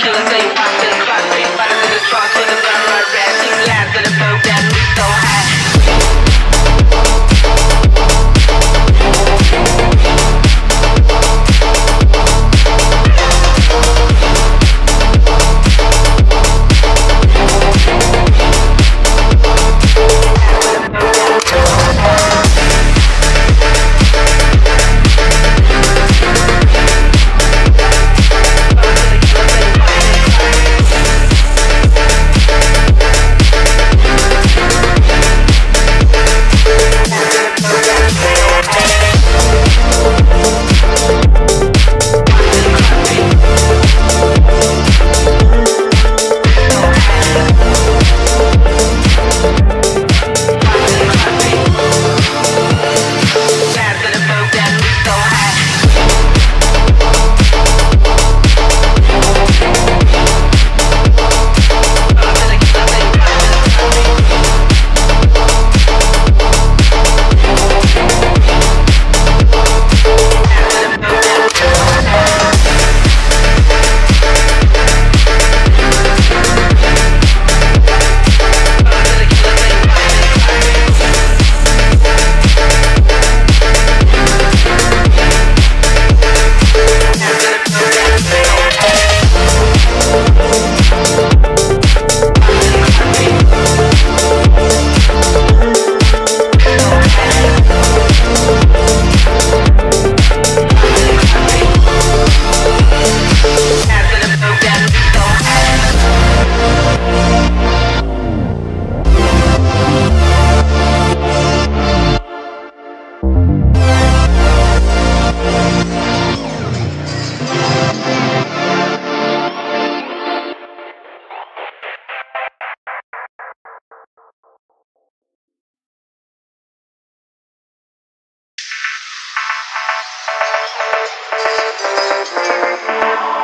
Killers, they watch in the clock, they in the truck with a gun right back, team in the boat Thank you.